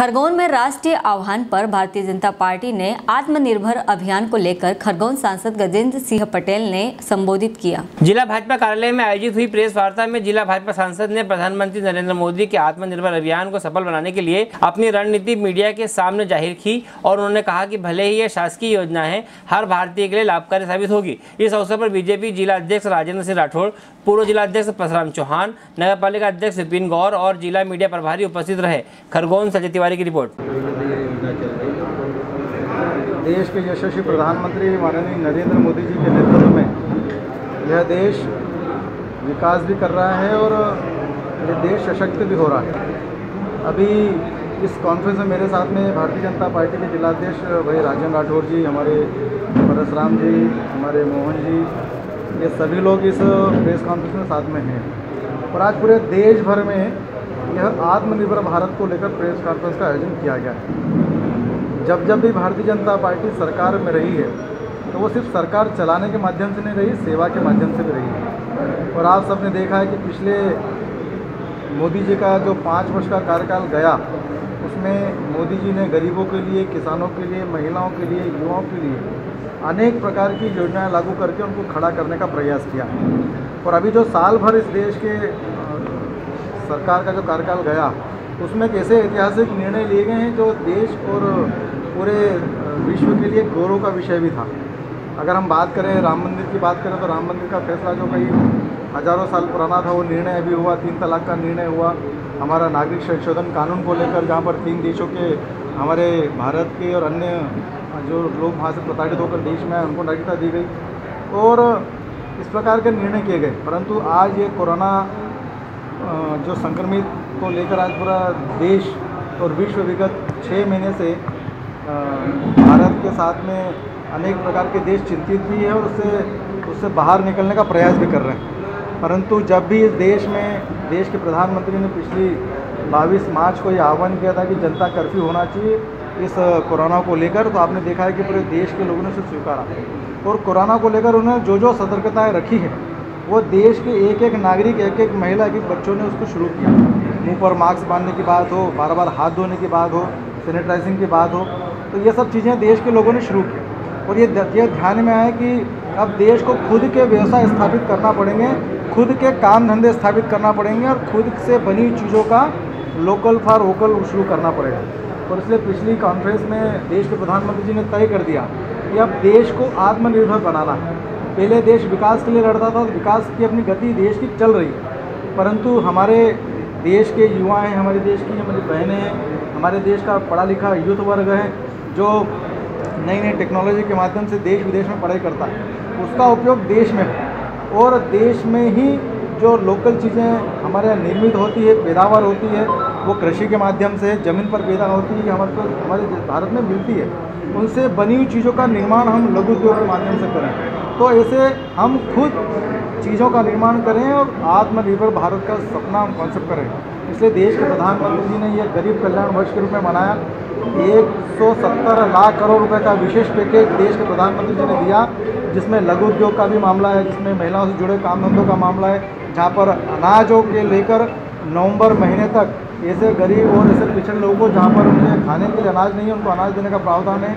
खरगोन में राष्ट्रीय आह्वान पर भारतीय जनता पार्टी ने आत्मनिर्भर अभियान को लेकर खरगोन सांसद गजेंद्र सिंह पटेल ने संबोधित किया। जिला भाजपा कार्यालय में आयोजित हुई प्रेस वार्ता में जिला भाजपा सांसद ने प्रधानमंत्री नरेंद्र मोदी के आत्मनिर्भर अभियान को सफल बनाने के लिए अपनी रणनीति मीडिया के सामने ज़ाहिर की और उन्होंने कहा की भले ही यह शासकीय योजना है, हर भारतीय के लिए लाभकारी साबित होगी। इस अवसर पर बीजेपी जिला अध्यक्ष राजेंद्र सिंह राठौड़ पूर्व जिला अध्यक्ष परशुराम चौहान नगर अध्यक्ष विपिन गौर और जिला मीडिया प्रभारी उपस्थित रहे। खरगोन संजय तिवारी की रिपोर्ट। देश के यशस्वी प्रधानमंत्री माननीय नरेंद्र मोदी जी के नेतृत्व में यह देश विकास भी कर रहा है और ये देश सशक्त भी हो रहा है। अभी इस कॉन्फ्रेंस में मेरे साथ में भारतीय जनता पार्टी के जिलाध्यक्ष भाई राजन राठौर जी, हमारे परसराम जी, हमारे मोहन जी, ये सभी लोग इस प्रेस कॉन्फ्रेंस में साथ में हैं। और आज पूरे देश भर में यह आत्मनिर्भर भारत को लेकर प्रेस कॉन्फ्रेंस का आयोजन किया गया है। जब जब भी भारतीय जनता पार्टी सरकार में रही है तो वो सिर्फ़ सरकार चलाने के माध्यम से नहीं रही, सेवा के माध्यम से भी रही है। और आप सबने देखा है कि पिछले मोदी जी का जो पाँच वर्ष का कार्यकाल गया, उसमें मोदी जी ने गरीबों के लिए, किसानों के लिए, महिलाओं के लिए, युवाओं के लिए अनेक प्रकार की योजनाएँ लागू करके उनको खड़ा करने का प्रयास किया और अभी जो साल भर इस देश के सरकार का जो कार्यकाल गया, उसमें एक ऐसे ऐतिहासिक निर्णय लिए गए हैं जो देश और पूरे विश्व के लिए गौरव का विषय भी था? अगर हम बात करें राम मंदिर की बात करें तो राम मंदिर का फैसला जो कई हज़ारों साल पुराना था, वो निर्णय अभी हुआ, तीन तलाक का निर्णय हुआ। हमारा नागरिक संशोधन कानून को लेकर जहाँ पर तीन देशों के, हमारे भारत के और अन्य, जो लोग वहाँ से प्रताड़ित होकर देश में आए, उनको नागरिकता दी गई। और इस प्रकार के निर्णय किए गए, परंतु आज ये कोरोना जो संक्रमित को लेकर आज पूरा देश और विश्व विगत छः महीने से भारत के साथ में अनेक प्रकार के देश चिंतित भी है और उससे उससे बाहर निकलने का प्रयास भी कर रहे हैं। परंतु जब भी इस देश में, देश के प्रधानमंत्री ने पिछली 22 मार्च को ये आह्वान किया था कि जनता कर्फ्यू होना चाहिए इस कोरोना को लेकर तो आपने देखा है कि पूरे देश के लोगों ने उसे स्वीकारा। और कोरोना को लेकर उन्होंने जो जो सतर्कताएँ रखी है वो देश के एक एक नागरिक एक एक महिला के बच्चों ने उसको शुरू किया। मुँह पर मास्क बांधने की बात हो बार बार हाथ धोने की बात हो सैनिटाइजिंग की बात हो तो ये सब चीज़ें देश के लोगों ने शुरू की। और ये ये ध्यान में आया कि अब देश को खुद के व्यवसाय स्थापित करना पड़ेंगे, खुद के काम धंधे स्थापित करना पड़ेंगे और खुद से बनी चीज़ों का लोकल फॉर वोकल शुरू करना पड़ेगा। और इसलिए पिछली कॉन्फ्रेंस में देश के प्रधानमंत्री जी ने तय कर दिया कि अब देश को आत्मनिर्भर बनाना है। पहले देश विकास के लिए लड़ता था तो विकास की अपनी गति देश की चल रही। है परंतु हमारे देश के युवा हैं, हमारे देश की हमारी बहनें हैं, हमारे देश का पढ़ा लिखा यूथ वर्ग है, जो नई नई टेक्नोलॉजी के माध्यम से देश विदेश में पढ़ाई करता है। उसका उपयोग देश में और देश में ही जो लोकल चीज़ें हमारे यहाँ निर्मित होती है, पैदावार होती है, वो कृषि के माध्यम से, ज़मीन पर पैदा होती है, हमारे को, हमारे भारत में मिलती है। उनसे बनी हुई चीज़ों का निर्माण हम लघु उद्योग के माध्यम से करें। तो ऐसे हम खुद चीज़ों का निर्माण करें और आत्मनिर्भर भारत का सपना हम कॉन्सेप्ट करें। इसलिए देश के प्रधानमंत्री जी ने यह गरीब कल्याण वर्ष के रूप में मनाया। एक सौ सत्तर लाख करोड़ रुपए का विशेष पैकेज देश के प्रधानमंत्री जी ने दिया, जिसमें लघु उद्योग का भी मामला है, जिसमें महिलाओं से जुड़े काम धंधों का मामला है, जहाँ पर अनाजों के लेकर नवंबर महीने तक ऐसे गरीब और ऐसे पिछड़े लोगों को जहाँ पर उन्हें खाने के लिए अनाज नहीं है, उनको अनाज देने का प्रावधान है।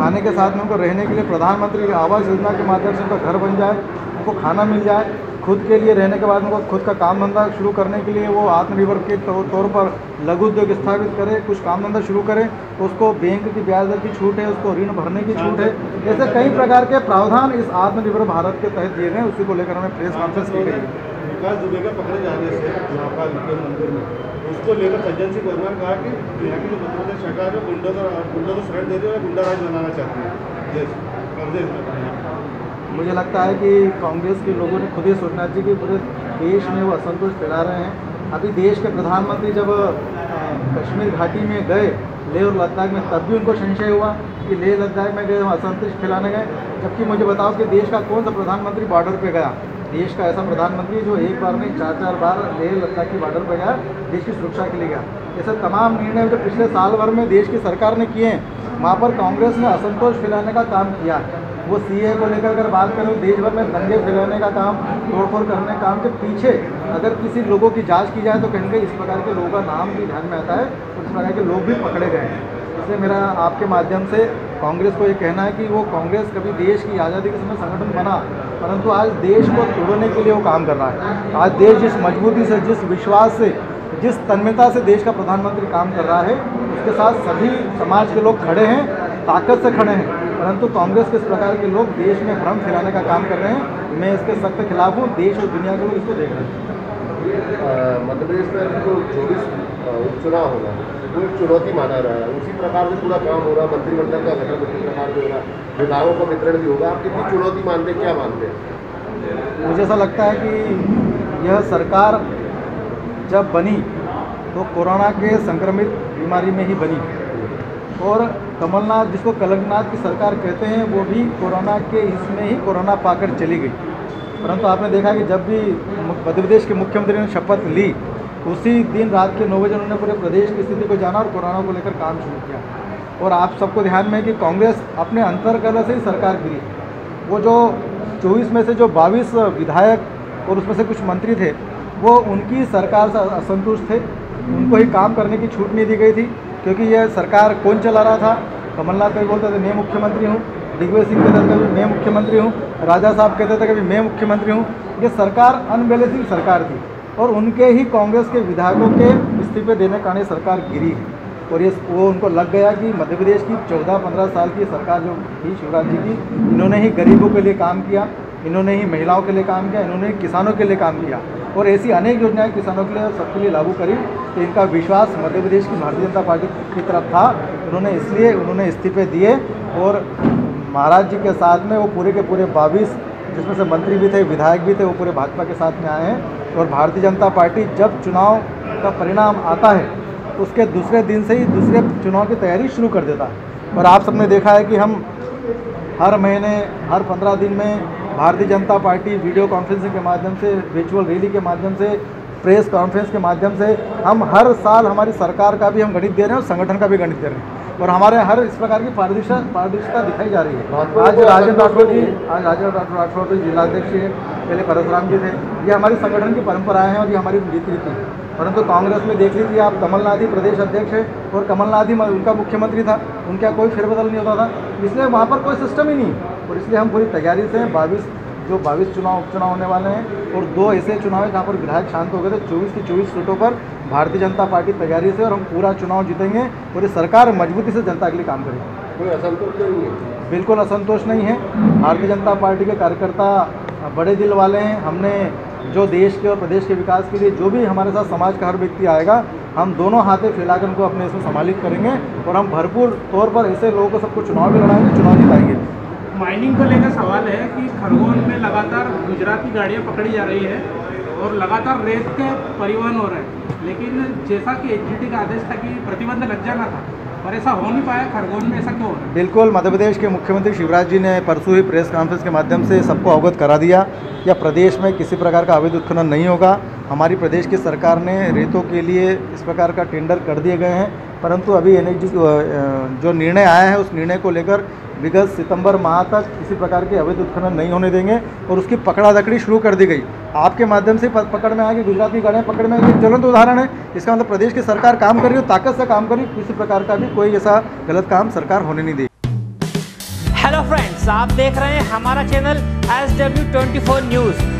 खाने के साथ में उनको रहने के लिए प्रधानमंत्री आवास योजना के माध्यम से उनका घर बन जाए, उनको खाना मिल जाए, खुद के लिए रहने के बाद उनको खुद का काम धंधा शुरू करने के लिए वो आत्मनिर्भर के तौर पर लघु उद्योग स्थापित करें, कुछ काम धंधा शुरू करें तो उसको बैंक की ब्याज दर की छूट है, उसको ऋण भरने की छूट है, ऐसे कई प्रकार के प्रावधान इस आत्मनिर्भर भारत के तहत दिए गए उसी को लेकर हमें प्रेस कॉन्फ्रेंस की गई विकास दुबे का पकड़े जाने से महाकाल के मंदिर में। उसको लेकर सज्जन सिंह वर्मा ने कहा कि यहाँ की जो मध्य प्रदेश सरकार है गुंडों को गुंडों को शरण दे रही है गुंडा राज बनाना चाहती है। देश प्रदेश में मुझे लगता है कि कांग्रेस के लोगों ने खुद ही सोचना चाहिए कि पूरे देश में वो असंतोष फैला रहे हैं। अभी देश के प्रधानमंत्री जब कश्मीर घाटी में गए, लेह और लद्दाख में, तब भी उनको संशय हुआ कि लेह लद्दाख में गए असंतोष फैलाने गए। जबकि मुझे बताओ कि देश का कौन सा प्रधानमंत्री बॉर्डर पे गया? देश का ऐसा प्रधानमंत्री जो एक बार नहीं, चार चार बार लेह लद्दाख की बॉर्डर पर गया, देश की सुरक्षा के लिए गया। ऐसे तमाम निर्णय जो पिछले साल भर में देश की सरकार ने किए हैं, वहाँ पर कांग्रेस ने असंतोष फैलाने का काम किया। वो सीए को लेकर अगर बात करूँ, देश भर में दंगे फैलाने का काम, तोड़फोड़ करने का काम के पीछे अगर किसी लोगों की जाँच की जाए तो कहीं इस प्रकार के लोगों का नाम भी ध्यान में आता है और इस प्रकार के लोग भी पकड़े गए हैं। इसलिए मेरा आपके माध्यम से कांग्रेस को ये कहना है कि वो कांग्रेस कभी देश की आज़ादी के समय संगठन बना परंतु आज देश को तोड़ने के लिए वो काम कर रहा है। आज देश जिस मजबूती से, जिस विश्वास से, जिस तन्मयता से देश का प्रधानमंत्री काम कर रहा है, उसके साथ सभी समाज के लोग खड़े हैं, ताकत से खड़े हैं। परंतु कांग्रेस के इस प्रकार के लोग देश में भ्रम फैलाने का काम कर रहे हैं। मैं इसके सख्त खिलाफ हूँ। देश और दुनिया के लोग इसको देख रहे हैं। मध्य प्रदेश में जो चौबीस उपचुनाव होगा वो एक चुनौती माना रहा है। उसी प्रकार से पूरा काम हो रहा है। मंत्रिमंडल का गठन उसी प्रकार से हो रहा है। विभागों का वितरण भी होगा। आप कितनी चुनौती मानते क्या मानते हैं? मुझे ऐसा लगता है कि यह सरकार जब बनी तो कोरोना के संक्रमित बीमारी में ही बनी। और कमलनाथ, जिसको कलंकनाथ की सरकार कहते हैं, वो भी कोरोना के इसमें ही कोरोना पाकर चली गई। परंतु आपने देखा कि जब भी मध्य प्रदेश के मुख्यमंत्री ने शपथ ली। उसी दिन रात के नौ बजे उन्होंने पूरे प्रदेश की स्थिति को जाना और कोरोना को लेकर काम शुरू किया। और आप सबको ध्यान में कि कांग्रेस अपने अंतर्गत से ही सरकार गिरी। वो जो चौबीस में से जो बाईस विधायक और उसमें से कुछ मंत्री थे, वो उनकी सरकार से असंतुष्ट थे। उनको ही काम करने की छूट नहीं दी गई थी, क्योंकि यह सरकार कौन चला रहा था? कमलनाथ कभी बोलते थे, मैं मुख्यमंत्री हूँ। दिग्विजय सिंह कहते थे मैं मुख्यमंत्री हूँ। राजा साहब कहते थे कभी मैं मुख्यमंत्री हूँ। ये सरकार अनबैलेंसिंग सरकार थी और उनके ही कांग्रेस के विधायकों के इस्तीफे देने का सरकार गिरी है। और ये वो उनको लग गया कि मध्य प्रदेश की चौदह पंद्रह साल की सरकार जो थी, शिवराज जी की, इन्होंने ही गरीबों के लिए काम किया, इन्होंने ही महिलाओं के लिए काम किया, इन्होंने ही किसानों के लिए काम किया। और ऐसी अनेक योजनाएँ किसानों के लिए और सबके लिए लागू करी तो इनका विश्वास मध्य प्रदेश की भारतीय जनता पार्टी की तरफ़ था। उन्होंने इसलिए उन्होंने इस्तीफे दिए और महाराज जी के साथ में वो पूरे के पूरे बाईस जिसमें से मंत्री भी थे, विधायक भी थे, वो पूरे भाजपा के साथ में आए हैं। और भारतीय जनता पार्टी जब चुनाव का परिणाम आता है, उसके दूसरे दिन से ही दूसरे चुनाव की तैयारी शुरू कर देता है। और आप सबने देखा है कि हम हर महीने, हर पंद्रह दिन में Bharatiya Janata party video conferencing के माध्यम से वर्चुअल रैली के माध्यम से प्रेस कॉन्फ्रेंस के माध्यम से, हम हर साल हमारी सरकार का भी हम गणित दे रहे हैं और संगठन का भी गणित दे रहे हैं। और हमारे हर इस प्रकार की पारदर्शिता पारदर्शिता दिखाई जा रही है। आज राजेंद्र राठौर जी आज राजेंद्र राठौर जी जिलाध्यक्ष पहले परशुराम जी थे। ये हमारे संगठन की परंपराएँ हैं और ये हमारी रीति रीति है। परंतु कांग्रेस में देख लीजिए आप कमलनाथ ही प्रदेश अध्यक्ष है और कमलनाथ ही उनका मुख्यमंत्री था। उनका कोई फेरबदल नहीं होता था। इसलिए वहाँ पर कोई सिस्टम ही नहीं और इसलिए हम पूरी तैयारी से बाईस जो बाईस चुनाव उपचुनाव होने वाले हैं और दो ऐसे चुनाव हैं जहाँ पर विधायक शांत हो गए थे। चौबीस की चौबीस सीटों पर भारतीय जनता पार्टी तैयारी से और हम पूरा चुनाव जीतेंगे और ये सरकार मजबूती से जनता के लिए काम करेगी। कोई असंतोष नहीं है? बिल्कुल असंतोष नहीं है। भारतीय जनता पार्टी के कार्यकर्ता बड़े दिल वाले हैं। हमने जो देश के और प्रदेश के विकास के लिए जो भी हमारे साथ समाज का हर व्यक्ति आएगा हम दोनों हाथे फैलाकर उनको अपने इसमें सम्मिलित करेंगे और हम भरपूर तौर पर ऐसे लोगों को सबको चुनाव भी लड़ाएँगे चुनाव जिताएँगे। माइनिंग को लेकर सवाल है कि खरगोन में लगातार गुजराती गाड़ियाँ पकड़ी जा रही है और लगातार रेत के परिवहन हो रहे हैं। लेकिन जैसा कि एच का आदेश था कि प्रतिबंध लग जाना था, पर ऐसा हो नहीं पाया, खरगोन में ऐसा क्यों बिल्कुल, मध्य प्रदेश के मुख्यमंत्री शिवराज जी ने परसों ही प्रेस कॉन्फ्रेंस के माध्यम से सबको अवगत करा दिया या प्रदेश में किसी प्रकार का अवैध उत्खनन नहीं होगा। हमारी प्रदेश की सरकार ने रेतों के लिए इस प्रकार का टेंडर कर दिए गए हैं, परंतु अभी एन जो निर्णय आया है, उस निर्णय को लेकर विगत सितंबर माह तक किसी प्रकार के अवैध उत्खनन नहीं होने देंगे और उसकी पकड़ा दकड़ी शुरू कर दी गई। आपके माध्यम से पकड़ में आएगी गुजरात की गाड़ियाँ पकड़ में आएगी? ज्वलंत उदाहरण है। इसका मतलब प्रदेश की सरकार काम कर रही है ताकत से काम कर रही किसी प्रकार का भी कोई ऐसा गलत काम सरकार होने नहीं देगी हेलो फ्रेंड्स आप देख रहे हैं हमारा channel S W twenty four news